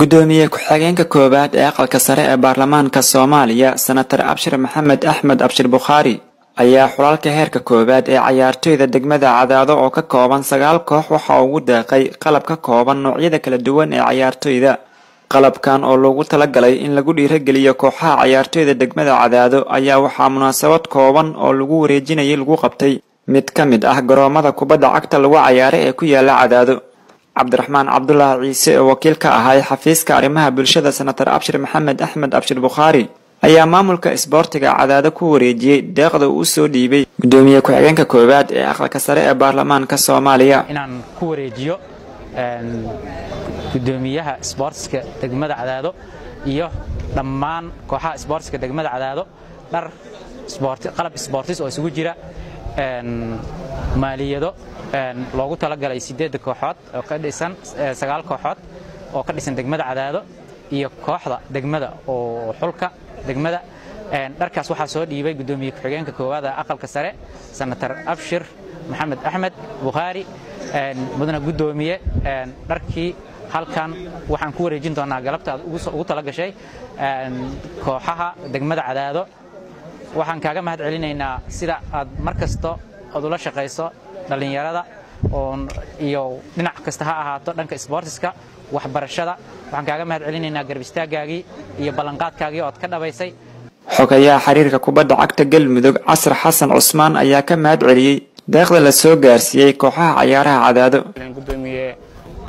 gudoomiye ku-xigeenka koowaad ee aqalka sare ee baarlamaanka soomaaliya senatar abshir maxamed axmed abshir bukhaari ayaa xulalka heerka koowaad ee cayaartoyda degmada cadaado oo ka kooban sagaal koox waxa ugu deeqay qalab ka kooban noocyada kala duwan ee cayaartoyda. Qalabkan oo loogu talagalay in lagu dhiirageliyo kooxaha cayaartoyda degmada cadaado ayaa waxaa munaasabad kooban oo lagu wareejinayay lagu qabtay. Mid ka mid ah garoomada kubadda cagta lagu cayaaray ee ku yaalla cadaado cabdiraxmaan cabdulaahi ciise oo wakiil ka ahay xafiiska arrimaha bulshada senatar abshir maxamed axmed abshir bukhaari ayaa maamulka isboortiga cadaado ku wareejiyey deeqda uu u soo dhiibay gudoomiye ku-xigeenka koowaad ee aqalka sare ee baarlamaanka soomaaliya. Inaan ku wareejiyo gudoomiyaha isboortiska degmada cadaado iyo dhammaan kooxaha isboortiska degmada cadaado. Dhar qalab isboortis oo isugu jira maaliyado loogu talagalay sideedda kooxood oo ka dhisan sagaal kooxood oo ka dhisan degmada cadaado iyo kooxda degmada oo xulka degmada. Dharkaas waxaa soo dhiibay gudoomiye ku-xigeenka koowaad ee aqalka sare senatar abshir maxamed axmed bukhaari. Mudana gudoomiye dharkii halkan waxaan ku wareejin doonaa galabta aad ugu tala gashay kooxaha degmada cadaado waxaan kaaga mahad celinaynaa sida aad mar kasta aad ula shaqayso dhallinyarada iyo dhinac kasta ha ahaato dhanka isboortiska waxbarashada. Waxaan kaaga mahad celinaynaa garab istaagaagii iyo ballanqaadkaagii ood ka dhabaysay. Xogayaha xiriirka kubadda cagta galmudug casar xasan cusmaan ayaa ka mahad celiyey deeqda la soo gaarsiiyey kooxaha cayaaraha cadaado. Gudoomiye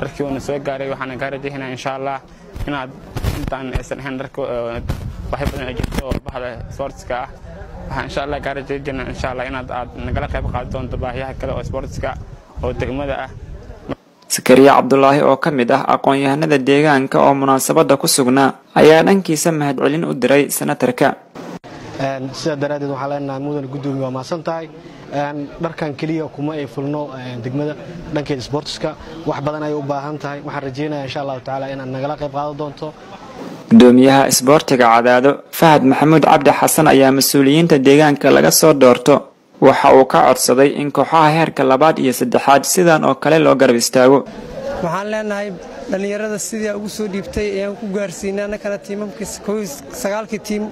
dharkii uuna soo gaaray waxaana kaa rajaynaa insha allah inaad intaan aysan ahayn dharka waxay badan ay jirto oo bahda isboortiska ah waxaan insha allah kaa rajaynaa insha allah inaad aad nagala qayb qaadi doonto baahiyaha kale oo isboortiska oo degmada ah. Sakariya cabdulaahi oo ka mid ah aqoon-yahanada deegaanka oo munaasabadda ku sugnaa ayaa dhankiisa mahadcelin u diray senatarka sidaa daraaddeed waxaa leenahay mudane gudoomiye waa mahadsan tahay. Dharkan keliya kuma ay fulno degmada dhankeeda isboortiska wax badan ayay u baahan tahay. Waxaan rajeynaya insha allahu tacaala inaad nagala qayb qaadan doonto gudoomiyaha isboortiga cadaado fahad maxamuud cabdi xasan ayaa mas'uuliyiinta deegaanka laga soo doorto. Waxa uu ka codsaday in kooxaha heerka labaad iyo saddexaad sidan oo kale loo garab istaago. Waxaan leenahay dhallinyarada sidii ugu soo dhiibtay ayaan ku gaarsiinay annakana tiimamkii sagaalkii tiim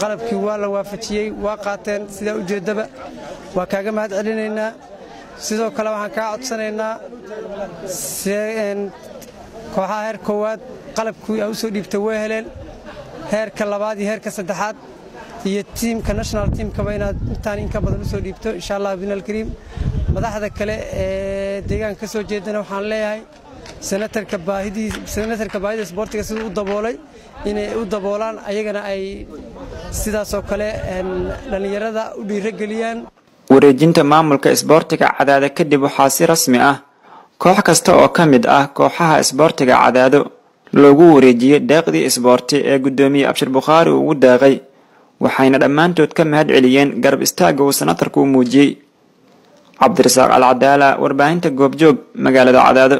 qalabkii waa la waafajiyey waa qaateen sidaa ujeeddaba waa kaaga mahad celinaynaa. Sidoo kale waxaan kaa codsanaynaa kooxaha heer koowaad qalabkii aa u soo dhiibtay way heleen heerka labaad iyo heerka saddexaad iyo tiimka national tiamkaba inaad intaan inka badan u soo dhiibto insha allah binalkariim madaxda kale ee deegaanka ka soo jeedana waxaan leeyahay senatarka baahida isboortiga siduu u daboolay inay u daboolaan ayagana ay sidaasoo kale dhallinyarada u dhiirogeliyaan wareejinta maamulka isboortiga cadaado kadib waxaa si rasmi ah koox kasta oo ka mid ah kooxaha isboortiga cadaado loogu wareejiyey deeqdii isboorti ee gudoomiye abshir bukhaari ugu deeqay waxayna dhammaantood ka mahad celiyeen garab istaagga uu senatarku u muujiyey. Cabdirasaaq alcadaala warbaahinta goobjoog magaalada cadaado